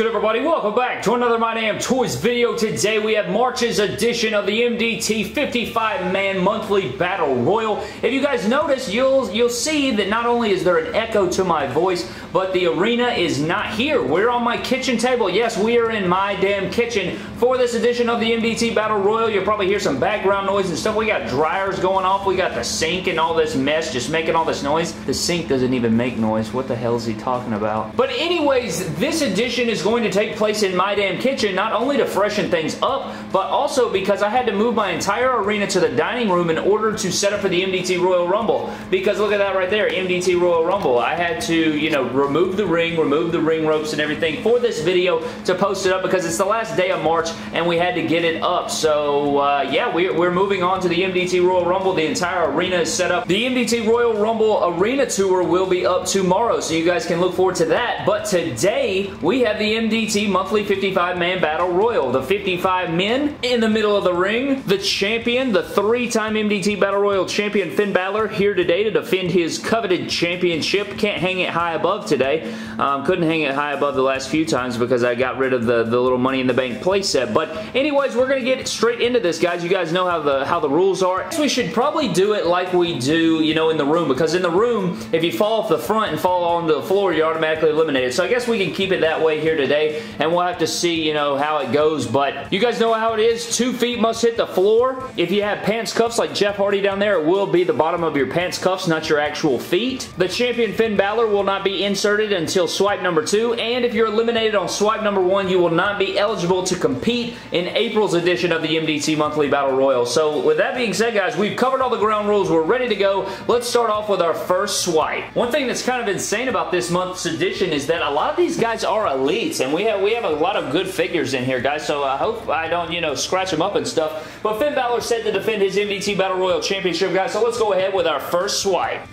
good everybody? Welcome back to another My Damn Toys video. Today we have March's edition of the MDT 55-man monthly battle royal. If you guys notice, you'll you'll see that not only is there an echo to my voice, but the arena is not here. We're on my kitchen table. Yes, we are in my damn kitchen for this edition of the MDT battle royal. You'll probably hear some background noise and stuff. We got dryers going off. We got the sink and all this mess just making all this noise. The sink doesn't even make noise. What the hell is he talking about? But anyways, this edition is going to take place in my damn kitchen, not only to freshen things up, but also because I had to move my entire arena to the dining room in order to set up for the MDT Royal Rumble. Because look at that right there, MDT Royal Rumble. I had to, you know, remove the ring, remove the ring ropes and everything for this video to post it up because it's the last day of March and we had to get it up. So, uh, yeah, we're, we're moving on to the MDT Royal Rumble. The entire arena is set up. The MDT Royal Rumble Arena Tour will be up tomorrow, so you guys can look forward to that. But today, we have the MDT Monthly 55-Man Battle Royal. The 55 men in the middle of the ring. The champion, the three-time MDT Battle Royal champion Finn Balor here today to defend his coveted championship. Can't hang it high above today. Um, couldn't hang it high above the last few times because I got rid of the, the little Money in the Bank playset. But anyways, we're going to get straight into this, guys. You guys know how the, how the rules are. We should probably do it like we do, you know, in the room because in the room, if you fall off the front and fall onto the floor, you're automatically eliminated. So I guess we can keep it that way here today and we'll have to see, you know, how it goes. But you guys know how it is. Two feet must hit the floor. If you have pants cuffs like Jeff Hardy down there, it will be the bottom of your pants cuffs, not your actual feet. The champion Finn Balor will not be inserted until swipe number two, and if you're eliminated on swipe number one, you will not be eligible to compete in April's edition of the MDT Monthly Battle Royal. So with that being said, guys, we've covered all the ground rules. We're ready to go. Let's start off with our first swipe. One thing that's kind of insane about this month's edition is that a lot of these guys are elites, and we have we have a lot of good figures in here, guys, so I hope I don't, you know, scratch them up and stuff. But Finn Balor said to defend his MDT Battle Royal Championship, guys, so let's go ahead with our first swipe.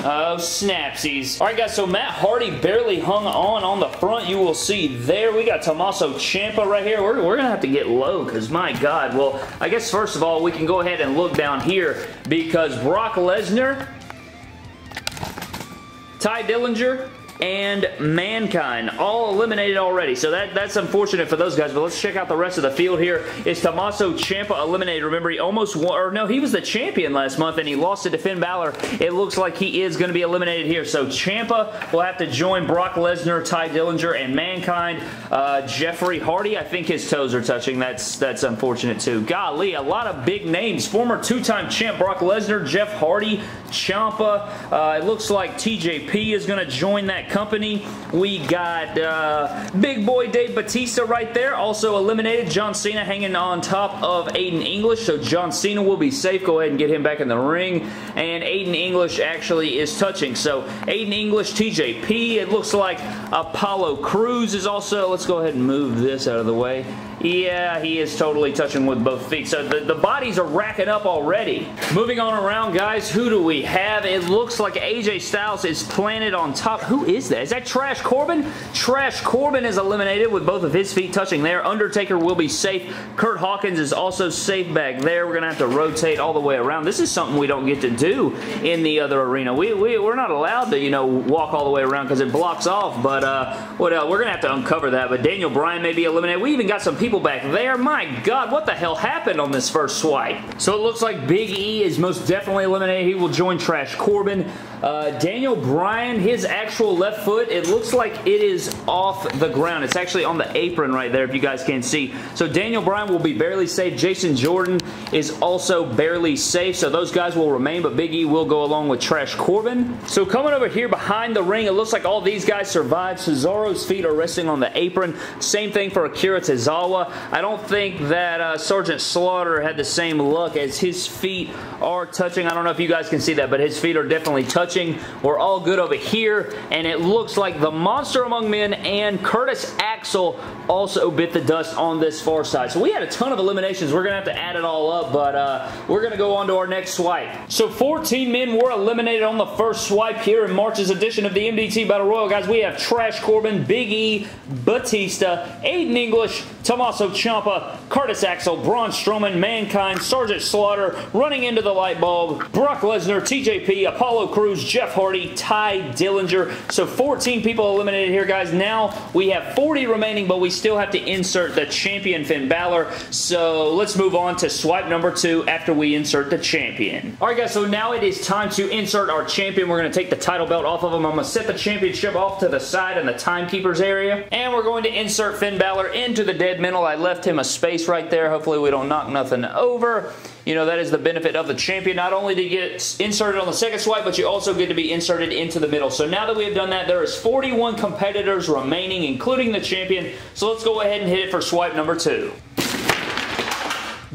Oh, snapsies. All right, guys, so Matt Hardy barely hung on on the front. You will see there. We got Tommaso Ciampa right here. We're, we're going to have to get low because, my God. Well, I guess, first of all, we can go ahead and look down here because Brock Lesnar, Tye Dillinger, and Mankind. All eliminated already, so that, that's unfortunate for those guys, but let's check out the rest of the field here. Is Tommaso Ciampa eliminated? Remember, he almost won, or no, he was the champion last month, and he lost to Finn Balor. It looks like he is going to be eliminated here, so Ciampa will have to join Brock Lesnar, Tye Dillinger, and Mankind. Uh, Jeffrey Hardy, I think his toes are touching. That's, that's unfortunate, too. Golly, a lot of big names. Former two-time champ Brock Lesnar, Jeff Hardy, Ciampa. Uh, it looks like TJP is going to join that company. We got uh, big boy Dave Batista right there, also eliminated. John Cena hanging on top of Aiden English, so John Cena will be safe. Go ahead and get him back in the ring. And Aiden English actually is touching. So Aiden English, TJP, it looks like Apollo Crews is also, let's go ahead and move this out of the way. Yeah, he is totally touching with both feet. So the, the bodies are racking up already. Moving on around, guys, who do we have? It looks like AJ Styles is planted on top. Who is that? Is that Trash Corbin? Trash Corbin is eliminated with both of his feet touching there. Undertaker will be safe. Kurt Hawkins is also safe back there. We're going to have to rotate all the way around. This is something we don't get to do in the other arena. We, we, we're not allowed to, you know, walk all the way around because it blocks off. But uh, what else? We're going to have to uncover that. But Daniel Bryan may be eliminated. We even got some people people back there. My God, what the hell happened on this first swipe? So it looks like Big E is most definitely eliminated. He will join Trash Corbin. Uh, Daniel Bryan, his actual left foot, it looks like it is off the ground. It's actually on the apron right there, if you guys can see. So Daniel Bryan will be barely safe. Jason Jordan is also barely safe, so those guys will remain, but Big E will go along with Trash Corbin. So coming over here behind the ring, it looks like all these guys survived. Cesaro's feet are resting on the apron. Same thing for Akira Tozawa. I don't think that uh, Sergeant Slaughter had the same luck as his feet are touching. I don't know if you guys can see that, but his feet are definitely touching. We're all good over here, and it looks like the Monster Among Men and Curtis Axel also bit the dust on this far side. So we had a ton of eliminations. We're going to have to add it all up, but uh, we're going to go on to our next swipe. So 14 men were eliminated on the first swipe here in March's edition of the MDT Battle Royal. Guys, we have Trash Corbin, Big E, Batista, Aiden English, Tommaso Ciampa, Curtis Axel, Braun Strowman, Mankind, Sergeant Slaughter, running into the light bulb, Brock Lesnar, TJP, Apollo Crews, Jeff Hardy, Tye Dillinger. So 14 people eliminated here, guys. Now we have 40 remaining, but we still have to insert the champion Finn Balor. So let's move on to swipe number two after we insert the champion. All right, guys, so now it is time to insert our champion. We're going to take the title belt off of him. I'm going to set the championship off to the side in the timekeepers area. And we're going to insert Finn Balor into the dead middle. I left him a space right there. Hopefully we don't knock nothing over. You know, that is the benefit of the champion. Not only to get inserted on the second swipe, but you also get to be inserted into the middle. So now that we have done that, there is 41 competitors remaining, including the champion. So let's go ahead and hit it for swipe number two.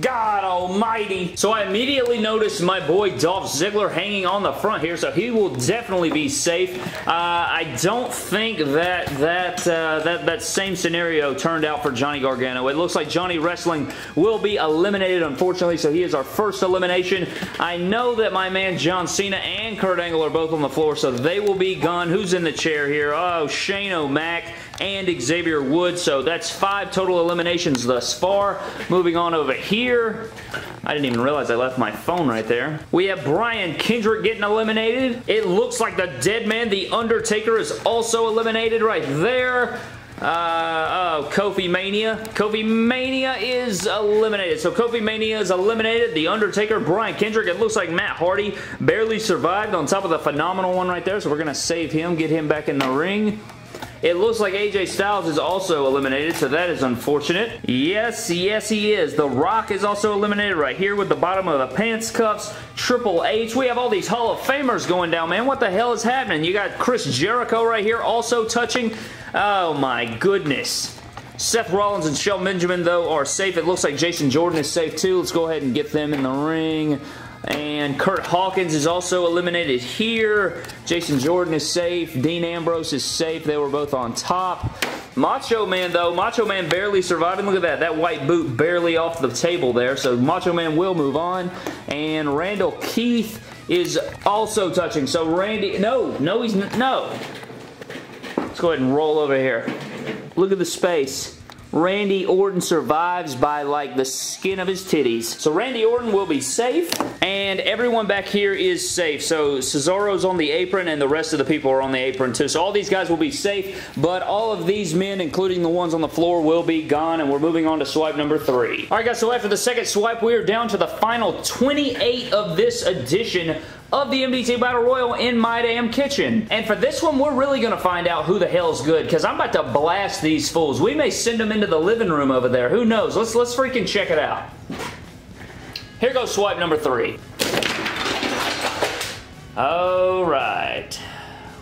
God almighty. So I immediately noticed my boy Dolph Ziggler hanging on the front here, so he will definitely be safe. Uh, I don't think that that, uh, that that same scenario turned out for Johnny Gargano. It looks like Johnny Wrestling will be eliminated, unfortunately, so he is our first elimination. I know that my man John Cena and Kurt Angle are both on the floor, so they will be gone. Who's in the chair here? Oh, Shane O'Mac and Xavier Woods. So that's five total eliminations thus far. Moving on over here. I didn't even realize I left my phone right there. We have Brian Kendrick getting eliminated. It looks like the dead man, The Undertaker, is also eliminated right there. Uh, oh, Kofi Mania. Kofi Mania is eliminated. So Kofi Mania is eliminated. The Undertaker, Brian Kendrick. It looks like Matt Hardy barely survived on top of the phenomenal one right there. So we're going to save him, get him back in the ring. It looks like AJ Styles is also eliminated, so that is unfortunate. Yes, yes he is. The Rock is also eliminated right here with the bottom of the pants cuffs. Triple H. We have all these Hall of Famers going down, man. What the hell is happening? You got Chris Jericho right here also touching. Oh my goodness. Seth Rollins and Shelton Benjamin, though, are safe. It looks like Jason Jordan is safe, too. Let's go ahead and get them in the ring. And Kurt Hawkins is also eliminated here. Jason Jordan is safe. Dean Ambrose is safe. They were both on top. Macho Man, though, Macho Man barely surviving. Look at that. That white boot barely off the table there. So Macho Man will move on. And Randall Keith is also touching. So Randy, no, no, he's, no. Let's go ahead and roll over here. Look at the space. Randy Orton survives by like the skin of his titties. So Randy Orton will be safe and everyone back here is safe. So Cesaro's on the apron and the rest of the people are on the apron too. So all these guys will be safe but all of these men including the ones on the floor will be gone and we're moving on to swipe number three. Alright guys so after the second swipe we are down to the final 28 of this edition of the MDT Battle Royal in my damn kitchen. And for this one, we're really going to find out who the hell's good because I'm about to blast these fools. We may send them into the living room over there. Who knows? Let's, let's freaking check it out. Here goes swipe number three. All right.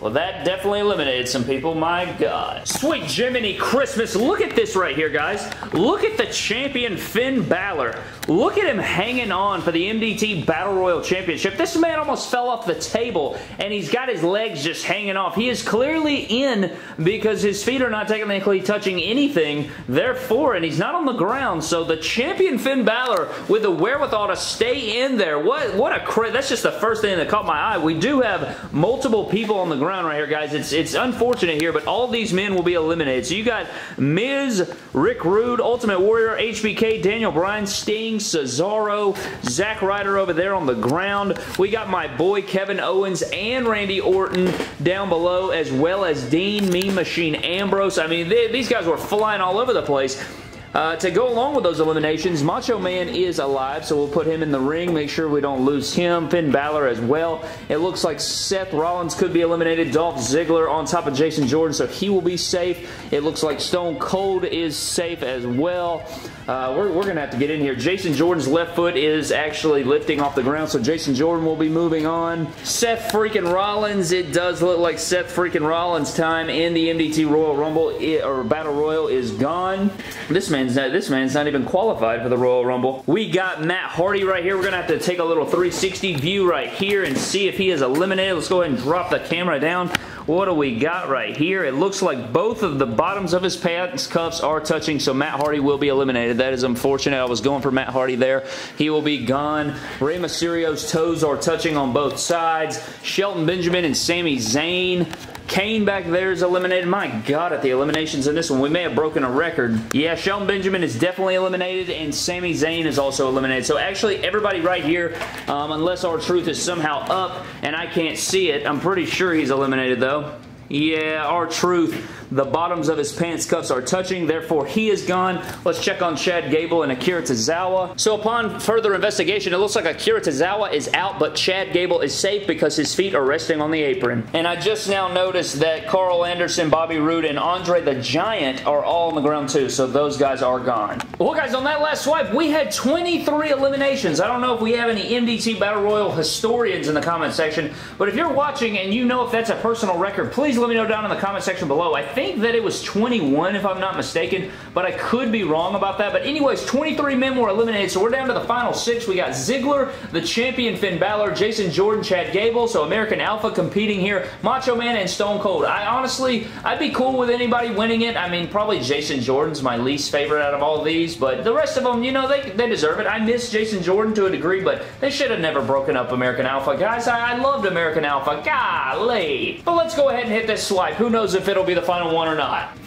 Well, that definitely eliminated some people. My God. Sweet Jiminy Christmas. Look at this right here, guys. Look at the champion Finn Balor. Look at him hanging on for the MDT Battle Royal Championship. This man almost fell off the table, and he's got his legs just hanging off. He is clearly in because his feet are not technically touching anything, therefore, and he's not on the ground, so the champion Finn Balor with the wherewithal to stay in there. What, what a that's just the first thing that caught my eye. We do have multiple people on the ground right here, guys. It's, it's unfortunate here, but all these men will be eliminated. So you got Miz, Rick Rude, Ultimate Warrior, HBK, Daniel Bryan, Sting, Cesaro, Zack Ryder over there on the ground. We got my boy Kevin Owens and Randy Orton down below, as well as Dean Mean Machine Ambrose. I mean, they, these guys were flying all over the place. Uh, to go along with those eliminations, Macho Man is alive, so we'll put him in the ring, make sure we don't lose him. Finn Balor as well. It looks like Seth Rollins could be eliminated. Dolph Ziggler on top of Jason Jordan, so he will be safe. It looks like Stone Cold is safe as well. Uh, we're, we're going to have to get in here. Jason Jordan's left foot is actually lifting off the ground, so Jason Jordan will be moving on. Seth freaking Rollins, it does look like Seth freaking Rollins' time in the MDT Royal Rumble, it, or Battle Royal, is gone. This man man's not, this man's not even qualified for the Royal Rumble. We got Matt Hardy right here. We're going to have to take a little 360 view right here and see if he is eliminated. Let's go ahead and drop the camera down. What do we got right here? It looks like both of the bottoms of his pants cuffs are touching, so Matt Hardy will be eliminated. That is unfortunate. I was going for Matt Hardy there. He will be gone. Rey Mysterio's toes are touching on both sides. Shelton Benjamin and Sami Zayn Kane back there is eliminated. My God, at the eliminations in this one, we may have broken a record. Yeah, Shelton Benjamin is definitely eliminated, and Sami Zayn is also eliminated. So actually, everybody right here, um, unless R-Truth is somehow up and I can't see it, I'm pretty sure he's eliminated, though. Yeah, R-Truth the bottoms of his pants cuffs are touching, therefore he is gone. Let's check on Chad Gable and Akira Tozawa. So upon further investigation, it looks like Akira Tozawa is out, but Chad Gable is safe because his feet are resting on the apron. And I just now noticed that Karl Anderson, Bobby Roode, and Andre the Giant are all on the ground too, so those guys are gone. Well, guys, on that last swipe, we had 23 eliminations. I don't know if we have any MDT Battle Royal historians in the comment section, but if you're watching and you know if that's a personal record, please let me know down in the comment section below. I think think that it was 21 if I'm not mistaken, but I could be wrong about that. But anyways, 23 men were eliminated, so we're down to the final six. We got Ziggler, the champion Finn Balor, Jason Jordan, Chad Gable, so American Alpha competing here, Macho Man, and Stone Cold. I honestly, I'd be cool with anybody winning it. I mean, probably Jason Jordan's my least favorite out of all these, but the rest of them, you know, they, they deserve it. I miss Jason Jordan to a degree, but they should have never broken up American Alpha. Guys, I, I loved American Alpha. Golly. But let's go ahead and hit this swipe. Who knows if it'll be the final one or not.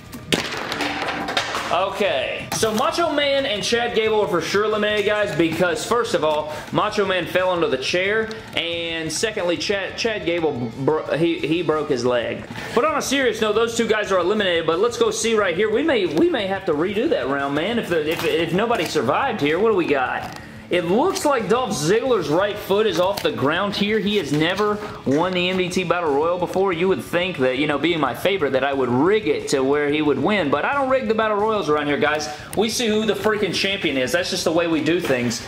Okay, so Macho Man and Chad Gable are for sure eliminated, guys, because first of all, Macho Man fell into the chair, and secondly, Chad, Chad Gable, he, he broke his leg. But on a serious note, those two guys are eliminated, but let's go see right here. We may we may have to redo that round, man, if, the, if, if nobody survived here. What do we got? It looks like Dolph Ziggler's right foot is off the ground here. He has never won the MDT Battle Royal before. You would think that, you know, being my favorite, that I would rig it to where he would win, but I don't rig the Battle Royals around here, guys. We see who the freaking champion is. That's just the way we do things.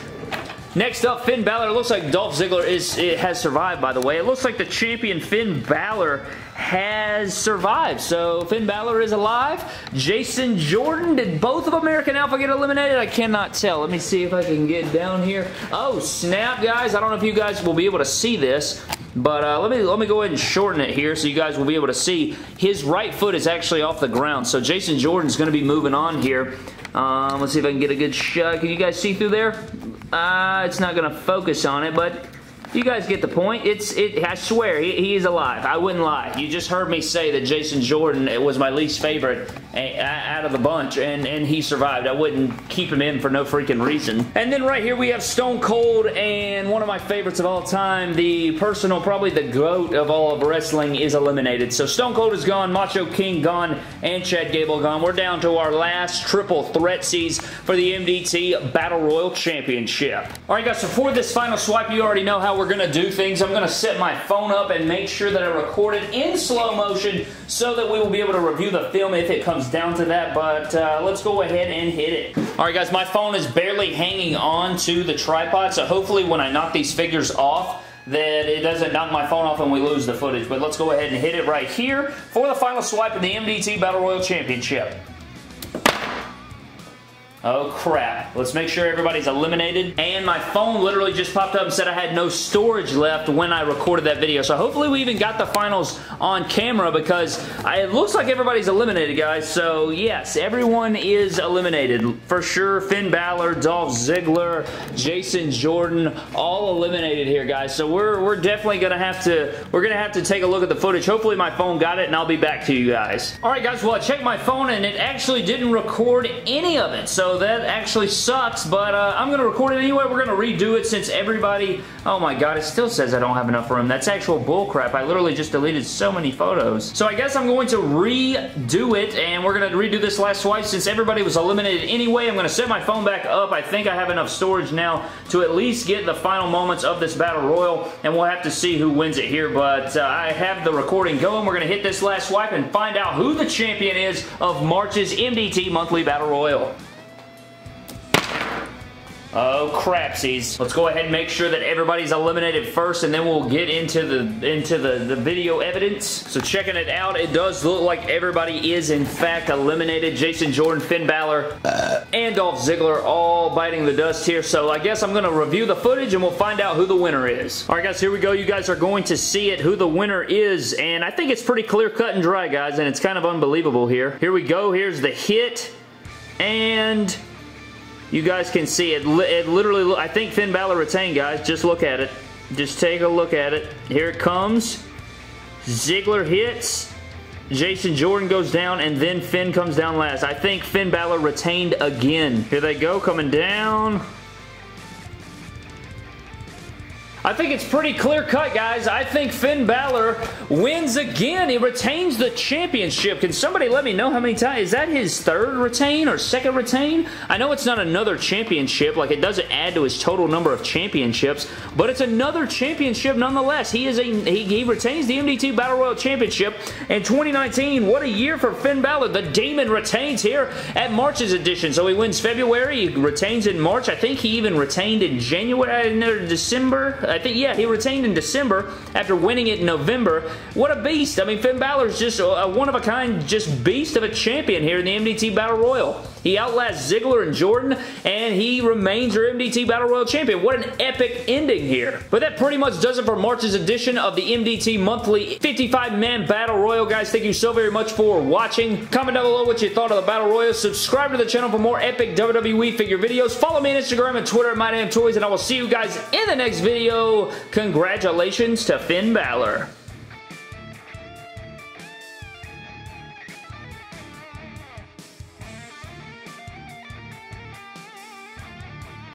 Next up, Finn Balor. It looks like Dolph Ziggler is, has survived, by the way. It looks like the champion Finn Balor has survived. So Finn Balor is alive. Jason Jordan, did both of American Alpha get eliminated? I cannot tell. Let me see if I can get down here. Oh, snap, guys. I don't know if you guys will be able to see this. But uh, let me let me go ahead and shorten it here so you guys will be able to see. His right foot is actually off the ground. So Jason Jordan's going to be moving on here. Um, let's see if I can get a good shot. Can you guys see through there? Uh, it's not going to focus on it, but you guys get the point. It's it. I swear, he, he, is alive. I wouldn't lie. You just heard me say that Jason Jordan was my least favorite out of the bunch, and, and he survived. I wouldn't keep him in for no freaking reason. And then right here we have Stone Cold, and one of my favorites of all time, the personal, probably the GOAT of all of wrestling is eliminated. So Stone Cold is gone, Macho King gone, and Chad Gable gone. We're down to our last triple threat seas for the MDT Battle Royal Championship. All right, guys, so for this final swipe, you already know how we're going to do things. I'm going to set my phone up and make sure that I record it in slow motion so that we will be able to review the film if it comes down to that, but uh, let's go ahead and hit it. Alright guys, my phone is barely hanging on to the tripod, so hopefully when I knock these figures off, that it doesn't knock my phone off and we lose the footage. But let's go ahead and hit it right here for the final swipe of the MDT Battle Royal Championship. Oh crap. Let's make sure everybody's eliminated. And my phone literally just popped up and said I had no storage left when I recorded that video. So hopefully we even got the finals on camera because I, it looks like everybody's eliminated, guys. So yes, everyone is eliminated. For sure, Finn Balor, Dolph Ziggler, Jason Jordan, all eliminated here, guys. So we're, we're definitely to have to, we're to have to take a look at the footage. Hopefully my phone got it and I'll be back to you guys. All right, guys. Well, I checked my phone and it actually didn't record any of it. So that actually sucks, but uh, I'm going to record it anyway. We're going to redo it since everybody... Oh my god, it still says I don't have enough room. That's actual bullcrap. I literally just deleted so many photos. So I guess I'm going to redo it, and we're going to redo this last swipe since everybody was eliminated anyway. I'm going to set my phone back up. I think I have enough storage now to at least get the final moments of this Battle Royal, and we'll have to see who wins it here, but uh, I have the recording going. We're going to hit this last swipe and find out who the champion is of March's MDT Monthly Battle Royal. Oh, crapsies. Let's go ahead and make sure that everybody's eliminated first, and then we'll get into the into the, the video evidence. So checking it out, it does look like everybody is, in fact, eliminated. Jason Jordan, Finn Balor, uh, and Dolph Ziggler all biting the dust here. So I guess I'm going to review the footage, and we'll find out who the winner is. All right, guys, here we go. You guys are going to see it, who the winner is, and I think it's pretty clear cut and dry, guys, and it's kind of unbelievable here. Here we go. Here's the hit, and you guys can see it. It literally, I think Finn Balor retained, guys. Just look at it. Just take a look at it. Here it comes. Ziggler hits. Jason Jordan goes down, and then Finn comes down last. I think Finn Balor retained again. Here they go, coming down. I think it's pretty clear cut, guys. I think Finn Balor wins again. He retains the championship. Can somebody let me know how many times? Is that his third retain or second retain? I know it's not another championship. Like, it doesn't add to his total number of championships, but it's another championship nonetheless. He is a he, he retains the MDT Battle Royal Championship in 2019. What a year for Finn Balor. The Demon retains here at March's edition. So he wins February. He retains in March. I think he even retained in January, uh, December. I think, yeah, he retained in December after winning it in November. What a beast. I mean, Finn Balor's just a one-of-a-kind just beast of a champion here in the MDT Battle Royal. He outlasts Ziggler and Jordan, and he remains your MDT Battle Royal champion. What an epic ending here. But that pretty much does it for March's edition of the MDT Monthly 55-Man Battle Royal. Guys, thank you so very much for watching. Comment down below what you thought of the Battle Royal. Subscribe to the channel for more epic WWE figure videos. Follow me on Instagram and Twitter at MyDamnToys, and I will see you guys in the next video. Congratulations to Finn Balor.